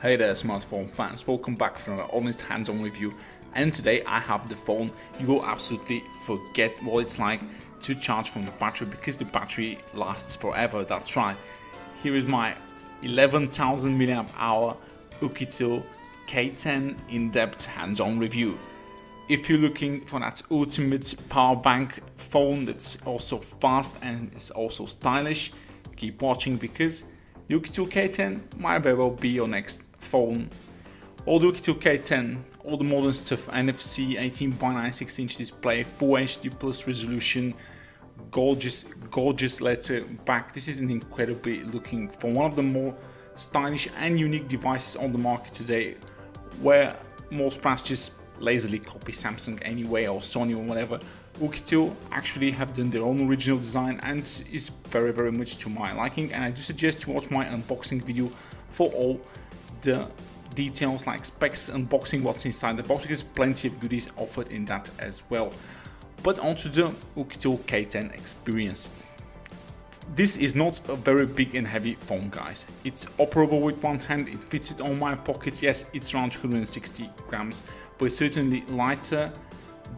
Hey there smartphone fans, welcome back for another honest hands-on review and today I have the phone you will absolutely forget what it's like to charge from the battery because the battery lasts forever, that's right. Here is my 11,000 mAh Oukitel K10 in-depth hands-on review. If you're looking for that ultimate power bank phone that's also fast and is also stylish, keep watching because the Oukitel K10 might very well be your next phone. All the Oukitel K10, all the modern stuff, NFC 18 by 9 16 inch display, Full HD plus resolution, gorgeous, gorgeous letter back. This is an incredibly looking phone, one of the more stylish and unique devices on the market today, where most brands just lazily copy Samsung anyway or Sony or whatever. Oukitel actually have done their own original design and is very very much to my liking and I do suggest to watch my unboxing video for all the details like specs, unboxing, what's inside the box, because plenty of goodies offered in that as well. But onto the Oukitel K10 experience. This is not a very big and heavy phone guys. It's operable with one hand, it fits it on my pocket, yes it's around 260 grams, but certainly lighter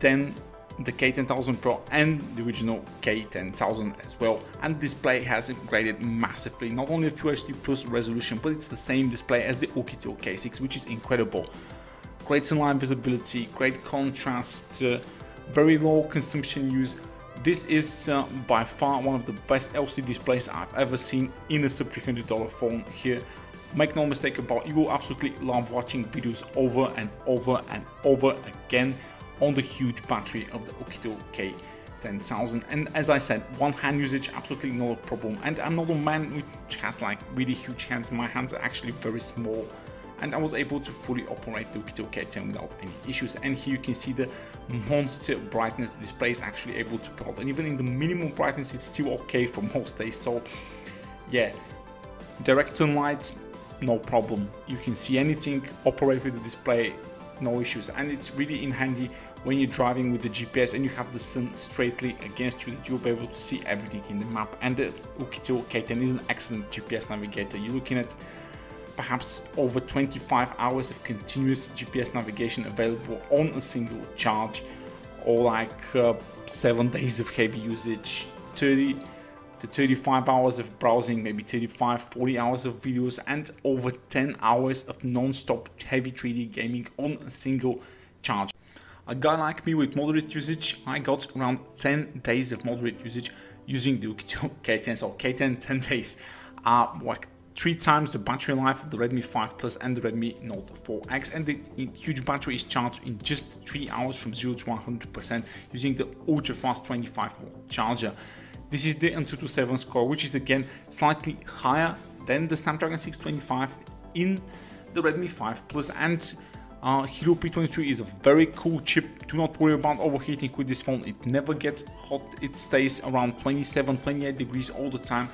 than the K10000 Pro and the original K10000 as well. And the display has upgraded massively not only a Full HD Plus resolution but it's the same display as the Oukitel K6 which is incredible. Great sunlight visibility great contrast uh, very low consumption use. This is uh, by far one of the best LCD displays I've ever seen in a sub $300 phone here. Make no mistake about it, you will absolutely love watching videos over and over and over again on the huge battery of the Oukitel K10000 and as I said one hand usage absolutely no problem. And I'm not a man which has like really huge hands. My hands are actually very small. And I was able to fully operate the Oukitel K10 without any issues. And here you can see the monster brightness the display is actually able to put and even in the minimum brightness it's still okay for most days. So yeah direct sunlight no problem. You can see anything operate with the display no issues. And it's really in handy when you're driving with the GPS and you have the sun straightly against you that you'll be able to see everything in the map. And the Oukitel K10 is an excellent GPS navigator. You're looking at perhaps over 25 hours of continuous GPS navigation available on a single charge or like uh, 7 days of heavy usage 30 to 35 hours of browsing, maybe 35, 40 hours of videos, and over 10 hours of non-stop heavy 3D gaming on a single charge. A guy like me with moderate usage, I got around 10 days of moderate usage using the K10, so K10 10 days, uh, like three times the battery life of the Redmi 5 Plus and the Redmi Note 4X and the huge battery is charged in just 3 hours from 0 to 100% using the ultra fast 25 volt charger. This is the AnTuTu score, which is again slightly higher than the Snapdragon 625 in the Redmi 5 Plus and uh, Helio P23 is a very cool chip. Do not worry about overheating with this phone. It never gets hot. It stays around 27, 28 degrees all the time.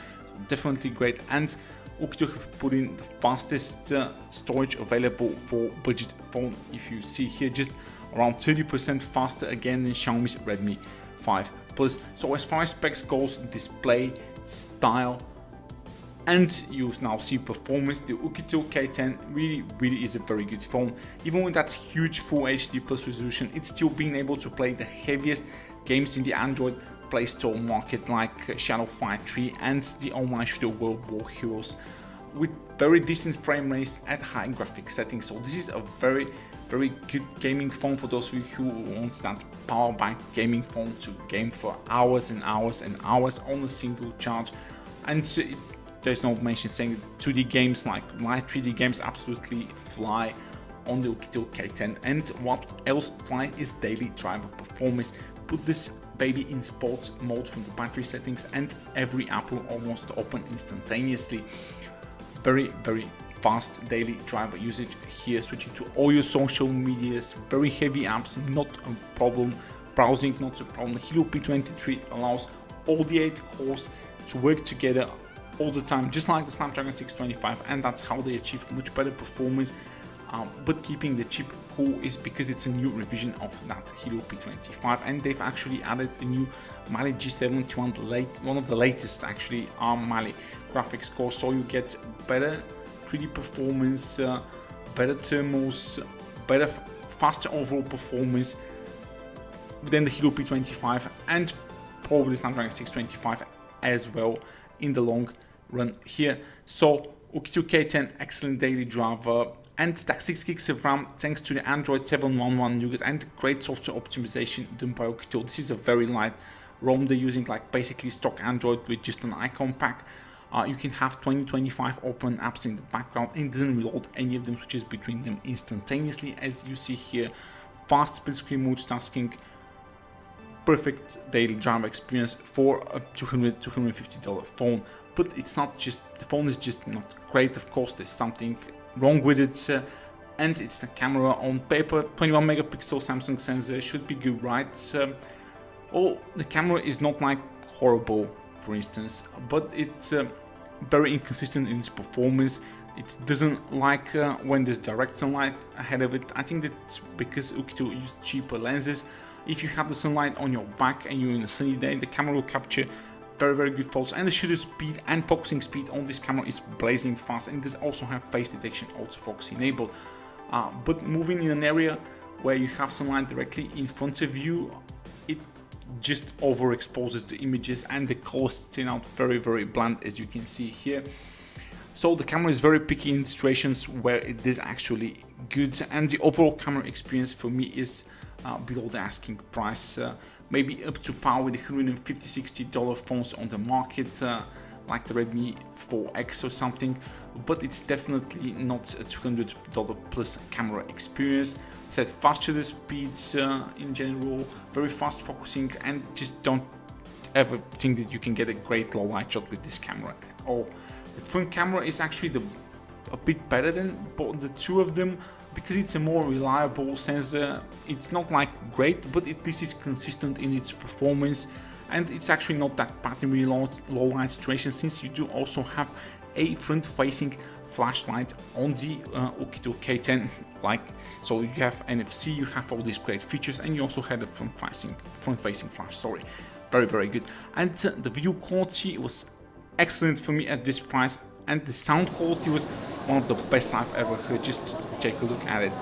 Definitely great. And Oukitel have put in the fastest uh, storage available for budget phone. If you see here, just around 30% faster again than Xiaomi's Redmi 5 So as far as specs goes, display, style, and you now see performance, the Oukitel K10 really, really is a very good phone. Even with that huge Full HD Plus resolution, it's still being able to play the heaviest games in the Android Play Store market like Shadow Fight 3 and the online shooter World War Heroes with very decent frame rates at high graphic settings. So this is a very very good gaming phone for those of you who want that power bank gaming phone to game for hours and hours and hours on a single charge. And there's no mention saying 2D games like light 3D games absolutely fly on the Oukitel K10 and what else flies is daily driver performance. Put this baby in sports mode from the battery settings and every app will almost open instantaneously. Very very fast daily driver usage. Here switching to all your social medias very heavy apps not a problem. Browsing not a problem. The Helio P23 allows all the eight cores to work together all the time just like the Snapdragon 625 and that's how they achieve much better performance. Um, but keeping the chip cool is because it's a new revision of that Helio P25 and they've actually added a new Mali G71, late, one of the latest actually ARM Mali graphics core so you get better 3D performance, uh, better thermals, better, faster overall performance than the Helio P25 and probably Snapdragon 625 as well in the long run here. So Oukitel K10, excellent daily driver, and stack 6 gigs of RAM thanks to the Android 711 Nougat and great software optimization done by Oukitel. This is a very light ROM they're using like basically stock Android with just an icon pack. Uh, you can have 20 25 open apps in the background. And doesn't reload any of them switches between them instantaneously. As you see here. Fast split screen multitasking, perfect daily driver experience for a 200 250 dollar phone. But it's not just the phone is just not great. Of course there's something wrong with it uh, and it's the camera on paper. 21 megapixel samsung sensor should be good right? Um, oh the camera is not like horrible for instance but it's uh, very inconsistent in its performance. It doesn't like uh, when there's direct sunlight ahead of it. I think that's because Oukitel used cheaper lenses. If you have the sunlight on your back and you're in a sunny day, the camera will capture very very good photos. And the shutter speed and focusing speed on this camera is blazing fast. And does also have face detection autofocus enabled. Uh, but moving in an area where you have sunlight directly in front of you it just overexposes the images and the colors turn out very very bland as you can see here. So the camera is very picky in situations where it is actually good and the overall camera experience for me is uh, below the asking price, uh, maybe up to par with the 150 60 dollar phones on the market, uh, like the Redmi 4X or something, but it's definitely not a 200 dollar plus camera experience. Said fast shutter speeds uh, in general, very fast focusing, and just don't ever think that you can get a great low light shot with this camera at all. The front camera is actually the a bit better than both the two of them because it's a more reliable sensor it's not like great but at least it's consistent in its performance and it's actually not that bad in really low, low light situation since you do also have a front facing flashlight on the uh, Oukitel K10 like so you have NFC you have all these great features and you also had a front facing front facing flash sorry very very good and uh, the video quality was excellent for me at this price and the sound quality was one of the best I've ever heard. Just take a look at it.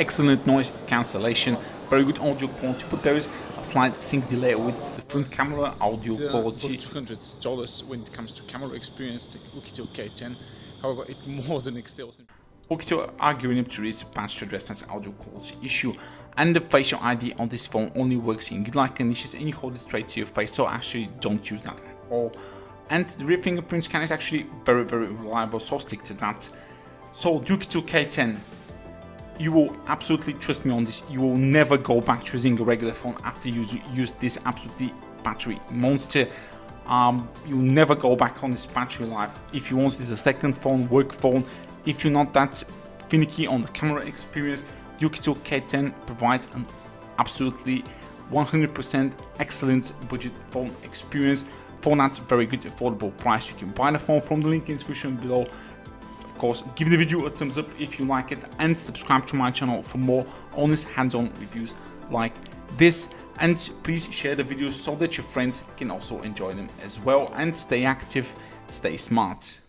Excellent noise cancellation, very good audio quality, but there is a slight sync delay with the front camera audio the, quality. $200 when it comes to camera experience, the Oukitel K10. However, it more than excels. Oukitel arguing up to release a patch to address this audio quality issue and the facial ID on this phone only works in good light conditions and you hold it straight to your face so actually don't use that at all and the rear fingerprint scan is actually very very reliable so stick to that so Duke 2 K10 you will absolutely trust me on this you will never go back to using a regular phone after you use this absolutely battery monster um, you'll never go back on this battery life if you want this a second phone work phone if you're not that finicky on the camera experience Oukitel K10 provides an absolutely 100% excellent budget phone experience for that very good affordable price. You can buy the phone from the link in the description below. Course, give the video a thumbs up if you like it and subscribe to my channel for more honest hands-on reviews like this. And please share the videos so that your friends can also enjoy them as well and stay active, stay smart.